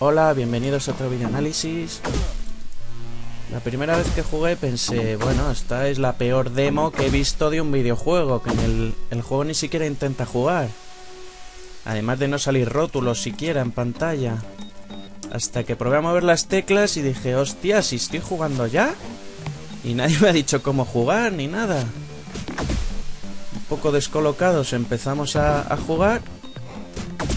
Hola, bienvenidos a otro video análisis. La primera vez que jugué pensé, bueno, esta es la peor demo que he visto de un videojuego, que en el, el juego ni siquiera intenta jugar. Además de no salir rótulos siquiera en pantalla. Hasta que probé a mover las teclas y dije, hostia, si estoy jugando ya. Y nadie me ha dicho cómo jugar ni nada. Un poco descolocados empezamos a, a jugar.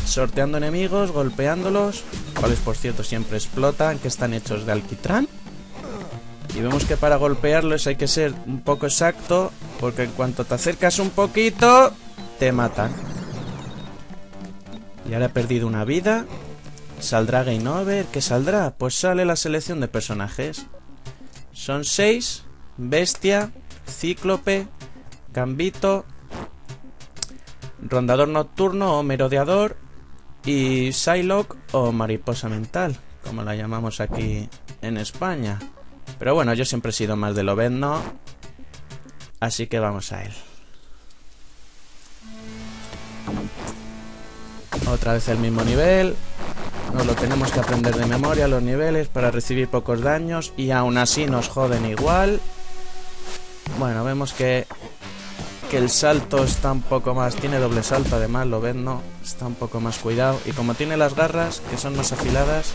Sorteando enemigos, golpeándolos. Cuales por cierto siempre explotan, que están hechos de alquitrán. Y vemos que para golpearlos hay que ser un poco exacto, porque en cuanto te acercas un poquito, te matan. Y ahora he perdido una vida. ¿Saldrá Game? ¿Qué saldrá? Pues sale la selección de personajes. Son seis. Bestia, Cíclope, Gambito, Rondador Nocturno o Merodeador y Psylocke o Mariposa Mental, como la llamamos aquí en España. Pero bueno, yo siempre he sido más de Lobezno, así que vamos a él. Otra vez el mismo nivel. Nos lo tenemos que aprender de memoria los niveles para recibir pocos daños y aún así nos joden igual. Bueno, vemos que que el salto está un poco más... Tiene doble salto además, lo ven, ¿no? Está un poco más cuidado. Y como tiene las garras, que son más afiladas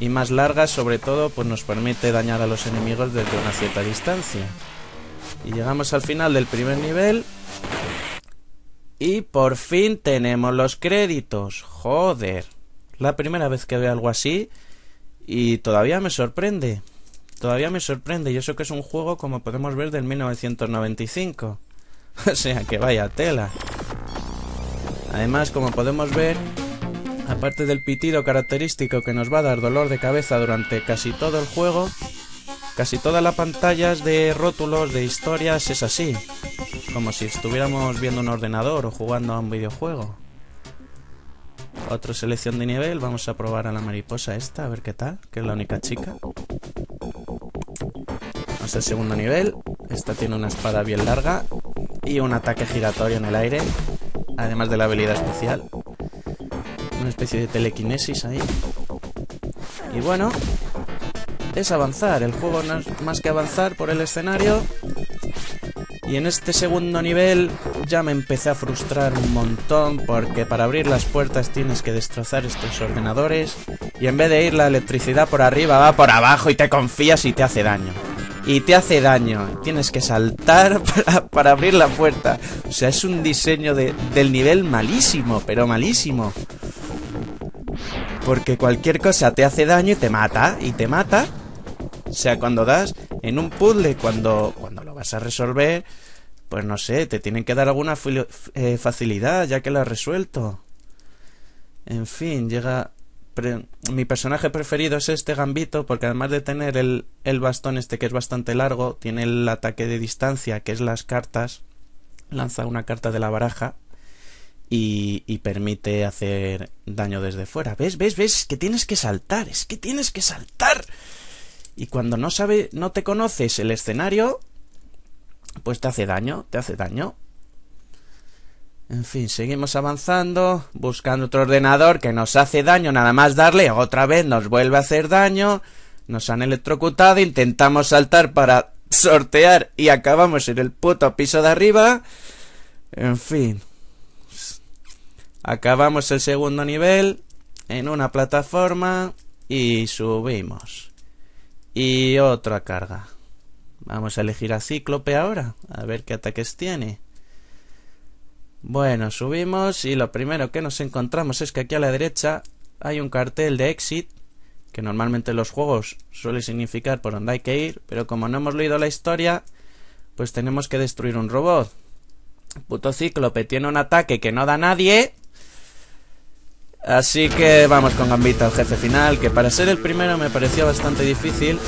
y más largas, sobre todo, pues nos permite dañar a los enemigos desde una cierta distancia. Y llegamos al final del primer nivel. Y por fin tenemos los créditos. Joder. La primera vez que veo algo así. Y todavía me sorprende. Todavía me sorprende. Y eso que es un juego, como podemos ver, del 1995. o sea que vaya tela. Además, como podemos ver, aparte del pitido característico que nos va a dar dolor de cabeza durante casi todo el juego, casi todas las pantallas de rótulos de historias es así, como si estuviéramos viendo un ordenador o jugando a un videojuego. Otra selección de nivel, vamos a probar a la mariposa esta, a ver qué tal, que es la única chica. Vamos al segundo nivel, esta tiene una espada bien larga y un ataque giratorio en el aire, además de la habilidad especial. Una especie de telequinesis ahí. Y bueno, es avanzar. El juego no es más que avanzar por el escenario. Y en este segundo nivel ya me empecé a frustrar un montón porque para abrir las puertas tienes que destrozar estos ordenadores y en vez de ir la electricidad por arriba va por abajo y te confías y te hace daño y te hace daño. Tienes que saltar para, abrir la puerta. O sea, es un diseño de, del nivel malísimo, pero malísimo. Porque cualquier cosa te hace daño y te mata, y te mata. O sea, cuando das en un puzzle, cuando, cuando lo vas a resolver, pues no sé, te tienen que dar alguna eh, facilidad ya que lo has resuelto. En fin, llega mi personaje preferido es este gambito porque además de tener el, el bastón este que es bastante largo, tiene el ataque de distancia que es las cartas, lanza una carta de la baraja y, y, permite hacer daño desde fuera. ¿Ves? ¿Ves? ¿Ves? Que tienes que saltar, es que tienes que saltar. Y cuando no sabe, no te conoces el escenario, pues te hace daño, te hace daño. En fin, seguimos avanzando, buscando otro ordenador que nos hace daño, nada más darle, otra vez nos vuelve a hacer daño, nos han electrocutado, intentamos saltar para sortear y acabamos en el puto piso de arriba. En fin. Acabamos el segundo nivel en una plataforma y subimos. Y otra carga. Vamos a elegir a Cíclope ahora, a ver qué ataques tiene. Bueno, subimos y lo primero que nos encontramos es que aquí a la derecha hay un cartel de exit, que normalmente en los juegos suele significar por donde hay que ir, pero como no hemos leído la historia, pues tenemos que destruir un robot. puto cíclope tiene un ataque que no da a nadie. Así que vamos con Gambito al jefe final, que para ser el primero me pareció bastante difícil.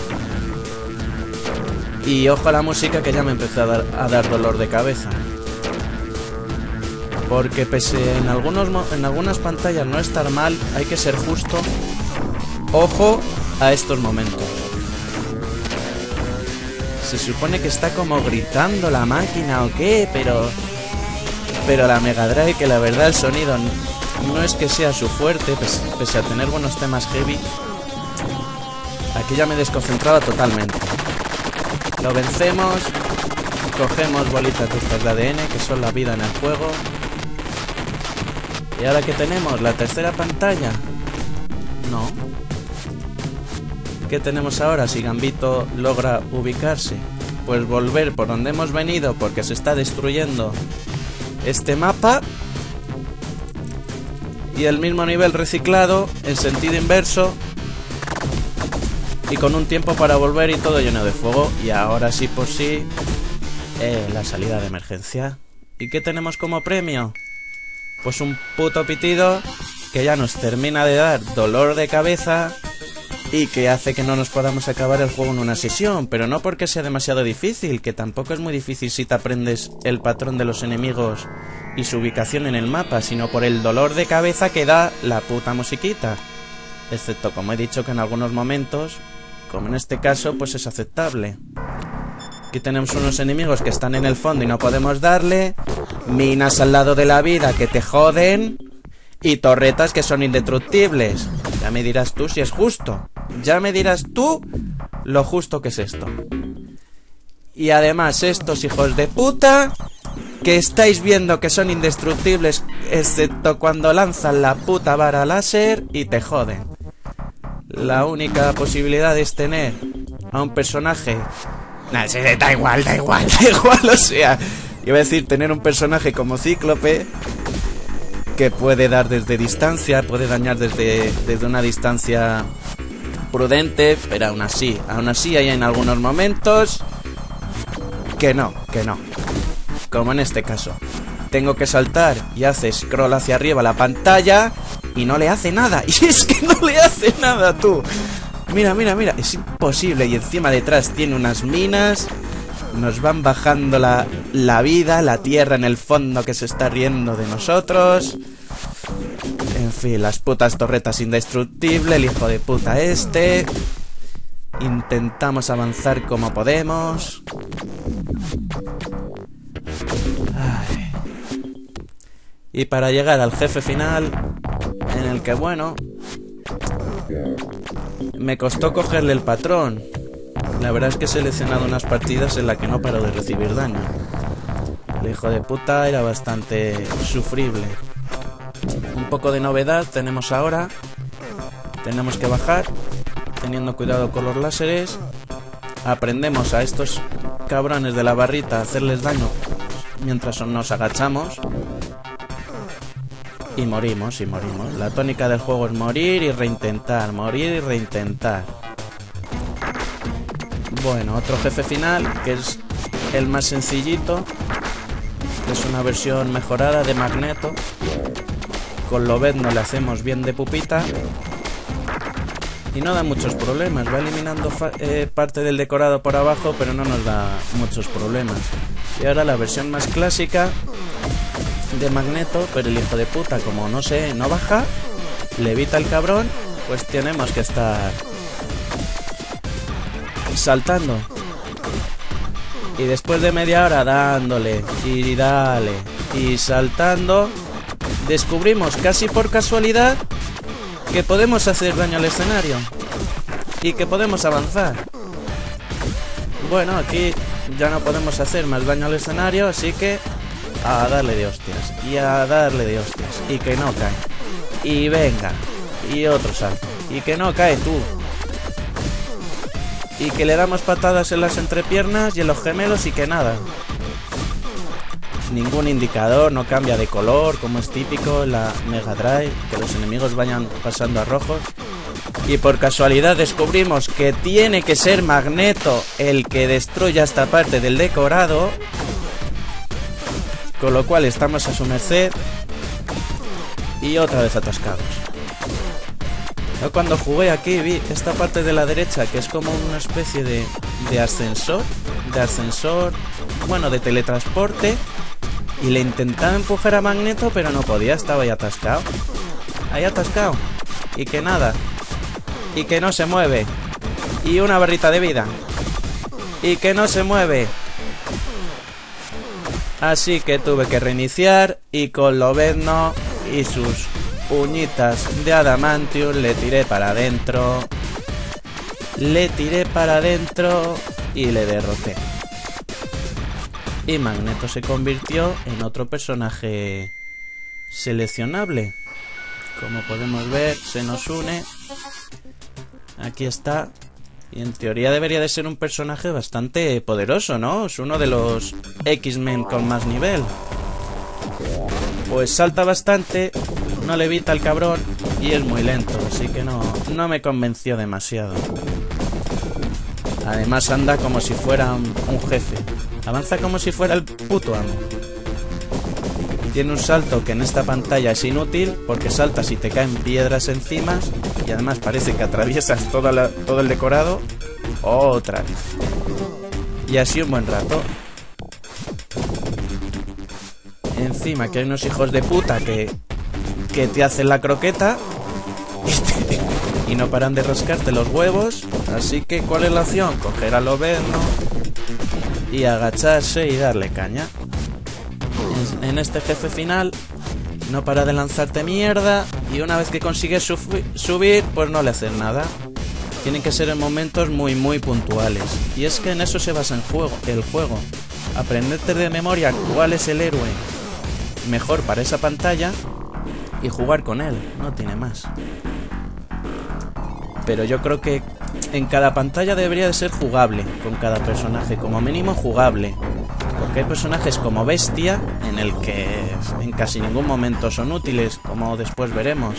Y ojo a la música que ya me empezó a dar, a dar dolor de cabeza. Porque pese en, algunos, en algunas pantallas no estar mal, hay que ser justo. Ojo a estos momentos. Se supone que está como gritando la máquina o qué, pero... Pero la Mega Drive, que la verdad el sonido no es que sea su fuerte, pese, a tener buenos temas heavy. Aquí ya me desconcentraba totalmente. Lo vencemos, cogemos bolitas de estas de ADN, que son la vida en el juego. ¿Y ahora que tenemos? ¿La tercera pantalla? No. ¿Qué tenemos ahora si Gambito logra ubicarse? Pues volver por donde hemos venido porque se está destruyendo este mapa y el mismo nivel reciclado en sentido inverso y con un tiempo para volver y todo lleno de fuego y ahora sí por sí eh, la salida de emergencia ¿y qué tenemos como premio? Pues un puto pitido que ya nos termina de dar dolor de cabeza y que hace que no nos podamos acabar el juego en una sesión, pero no porque sea demasiado difícil, que tampoco es muy difícil si te aprendes el patrón de los enemigos y su ubicación en el mapa, sino por el dolor de cabeza que da la puta musiquita. Excepto, como he dicho, que en algunos momentos, como en este caso, pues es aceptable. Aquí tenemos unos enemigos que están en el fondo y no podemos darle. Minas al lado de la vida que te joden. Y torretas que son indestructibles. Ya me dirás tú si es justo. Ya me dirás tú lo justo que es esto. Y además estos hijos de puta que estáis viendo que son indestructibles excepto cuando lanzan la puta vara láser y te joden. La única posibilidad es tener a un personaje... Nah, da igual, da igual, da igual, o sea... Iba a decir tener un personaje como Cíclope que puede dar desde distancia, puede dañar desde, desde una distancia prudente, pero aún así, aún así hay en algunos momentos que no, que no como en este caso. Tengo que saltar y hace scroll hacia arriba la pantalla y no le hace nada. Y es que no le hace nada, tú. Mira, mira, mira, es imposible. Y encima detrás tiene unas minas. Nos van bajando la, la vida, la tierra en el fondo que se está riendo de nosotros. En fin, las putas torretas indestructibles, el hijo de puta este. Intentamos avanzar como podemos. Y para llegar al jefe final, en el que bueno, me costó cogerle el patrón. La verdad es que he seleccionado unas partidas en las que no paro de recibir daño. El hijo de puta era bastante sufrible. Un poco de novedad tenemos ahora. Tenemos que bajar, teniendo cuidado con los láseres. Aprendemos a estos cabrones de la barrita a hacerles daño mientras nos agachamos y morimos, y morimos. La tónica del juego es morir y reintentar, morir y reintentar. Bueno, otro jefe final, que es el más sencillito. es una versión mejorada de Magneto. Con no le hacemos bien de pupita. Y no da muchos problemas. Va eliminando eh, parte del decorado por abajo, pero no nos da muchos problemas. Y ahora la versión más clásica de Magneto, pero el hijo de puta, como no sé, no baja, levita el cabrón, pues tenemos que estar saltando. Y después de media hora dándole y dale y saltando, descubrimos casi por casualidad que podemos hacer daño al escenario y que podemos avanzar. Bueno, aquí ya no podemos hacer más daño al escenario, así que a darle de hostias y a darle de hostias y que no cae. Y venga y otro salto y que no cae tú. Y que le damos patadas en las entrepiernas y en los gemelos y que nada. Ningún indicador no cambia de color como es típico en la Mega Drive que los enemigos vayan pasando a rojos y por casualidad descubrimos que tiene que ser Magneto el que destruya esta parte del decorado con lo cual estamos a su merced. Y otra vez atascados. Yo cuando jugué aquí vi esta parte de la derecha que es como una especie de, ascensor. De ascensor, bueno, de teletransporte. Y le intentaba empujar a Magneto, pero no podía, estaba ahí atascado. Ahí atascado. Y que nada. Y que no se mueve. Y una barrita de vida. Y que no se mueve. Así que tuve que reiniciar y con Lobezno y sus uñitas de adamantium, le tiré para adentro. Le tiré para adentro y le derroté. Y Magneto se convirtió en otro personaje seleccionable. Como podemos ver, se nos une. Aquí está. Y en teoría debería de ser un personaje bastante poderoso, ¿no? Es uno de los X-Men con más nivel. Pues salta bastante, no le evita el cabrón y es muy lento, así que no, no me convenció demasiado. Además anda como si fuera un, jefe. Avanza como si fuera el puto amo. Tiene un salto que en esta pantalla es inútil porque saltas y te caen piedras encima y además parece que atraviesas todo el decorado otra vez. Y así un buen rato. Encima que hay unos hijos de puta que, que te hacen la croqueta y, no paran de rascarte los huevos. Así que, ¿cuál es la opción? Coger al overno y agacharse y darle caña. En, este jefe final no para de lanzarte mierda y una vez que consigues subir, pues no le haces nada. Tienen que ser en momentos muy muy puntuales. Y es que en eso se basa el juego, el juego. Aprenderte de memoria cuál es el héroe mejor para esa pantalla y jugar con él, no tiene más. Pero yo creo que en cada pantalla debería de ser jugable con cada personaje, como mínimo jugable. Porque hay personajes como Bestia, en el que en casi ningún momento son útiles, como después veremos.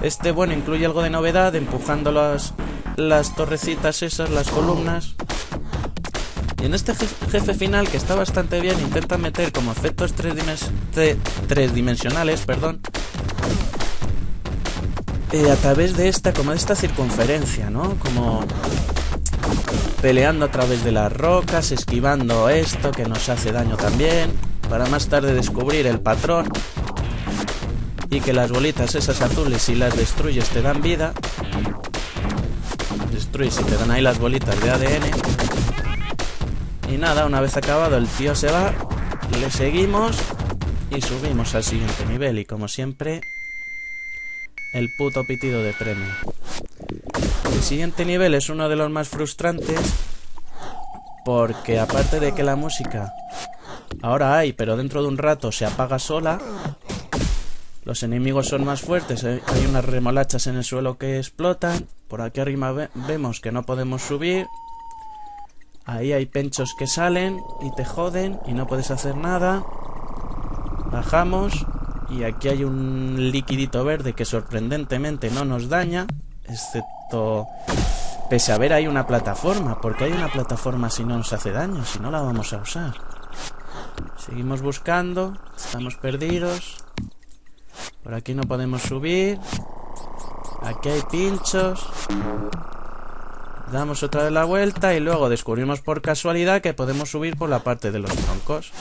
Este, bueno, incluye algo de novedad, empujando las, las torrecitas esas, las columnas. Y en este jefe final, que está bastante bien, intenta meter como efectos tres, dimensionales, perdón, eh, a través de esta, como de esta circunferencia, ¿no? Como peleando a través de las rocas, esquivando esto que nos hace daño también, para más tarde descubrir el patrón y que las bolitas esas azules si las destruyes te dan vida. Destruyes y te dan ahí las bolitas de ADN. Y nada, una vez acabado el tío se va, le seguimos y subimos al siguiente nivel y como siempre el puto pitido de premio. El siguiente nivel es uno de los más frustrantes porque aparte de que la música ahora hay, pero dentro de un rato se apaga sola, los enemigos son más fuertes, ¿eh? hay unas remolachas en el suelo que explotan, por aquí arriba vemos que no podemos subir, Ahí hay penchos que salen y te joden y no puedes hacer nada. Bajamos y aquí hay un liquidito verde que sorprendentemente no nos daña, excepto pese a ver hay una plataforma, porque hay una plataforma si no nos hace daño, si no la vamos a usar. Seguimos buscando, estamos perdidos. Por aquí no podemos subir. Aquí hay pinchos. Damos otra vez la vuelta y luego descubrimos por casualidad que podemos subir por la parte de los troncos.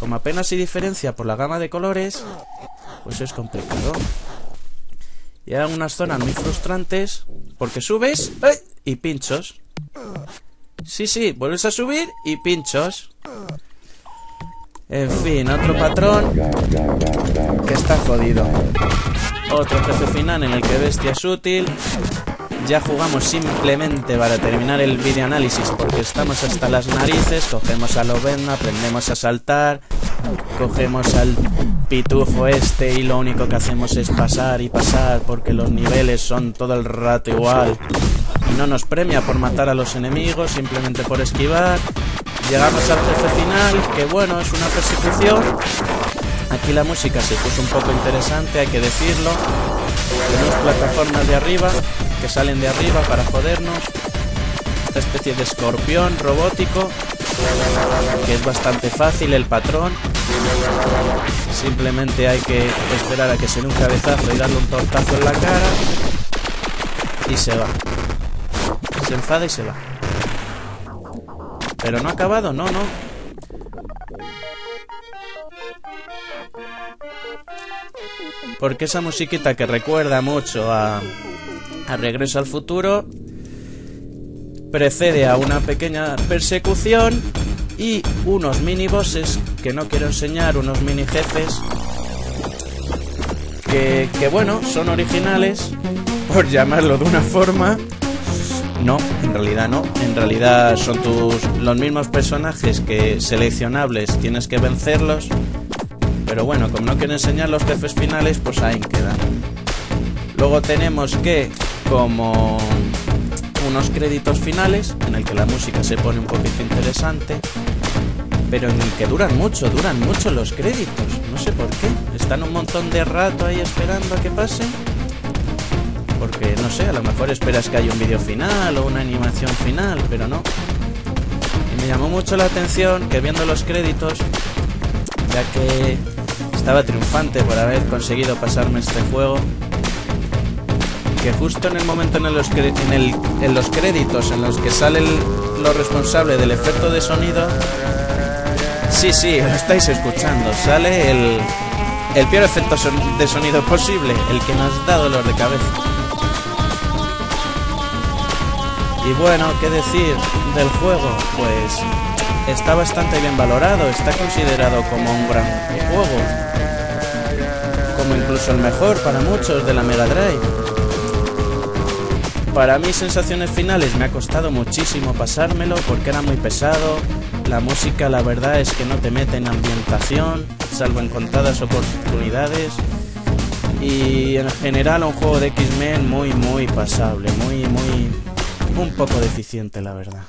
Como apenas se diferencia por la gama de colores, pues es complicado. Y hay algunas zonas muy frustrantes porque subes y pinchos. Sí, sí, vuelves a subir y pinchos. En fin, otro patrón que está jodido. Otro jefe final en el que bestia es útil ya jugamos simplemente para terminar el video análisis porque estamos hasta las narices, cogemos a Lovenna, aprendemos a saltar, cogemos al pitufo este y lo único que hacemos es pasar y pasar porque los niveles son todo el rato igual y no nos premia por matar a los enemigos, simplemente por esquivar. Llegamos al jefe final, que bueno, es una persecución. Aquí la música se puso un poco interesante, hay que decirlo. Tenemos plataformas de arriba que salen de arriba para jodernos. Esta especie de escorpión robótico, que es bastante fácil el patrón. Simplemente hay que esperar a que se dé un cabezazo y darle un tortazo en la cara. Y se va. Se enfada y se va. Pero no ha acabado, no, no. Porque esa musiquita que recuerda mucho a a Regreso al Futuro, precede a una pequeña persecución y unos mini bosses que no quiero enseñar, unos mini jefes que, que bueno, son originales, por llamarlo de una forma. No, en realidad no. En realidad son tus los mismos personajes que seleccionables tienes que vencerlos. Pero bueno, como no quiero enseñar los jefes finales, pues ahí quedan. Luego tenemos que, como unos créditos finales, en el que la música se pone un poquito interesante, pero en el que duran mucho, duran mucho los créditos. No sé por qué. Están un montón de rato ahí esperando a que pasen. Porque no sé, a lo mejor esperas que haya un vídeo final o una animación final, pero no. Y me llamó mucho la atención que viendo los créditos, ya que estaba triunfante por haber conseguido pasarme este juego, justo en el momento en, los, en, en los créditos en los que sale el, lo responsable del efecto de sonido, sí, sí, lo estáis escuchando, sale el, el peor efecto de sonido posible, el que nos da dolor de cabeza. Y bueno, ¿qué decir del juego? Pues está bastante bien valorado, está considerado como un gran juego, como incluso el mejor para muchos de la Mega Drive. Para mis sensaciones finales me ha costado muchísimo pasármelo porque era muy pesado. La música la verdad es que no te mete en ambientación, salvo en contadas oportunidades. Y en general un juego de X-Men muy muy pasable, muy muy un poco deficiente la verdad.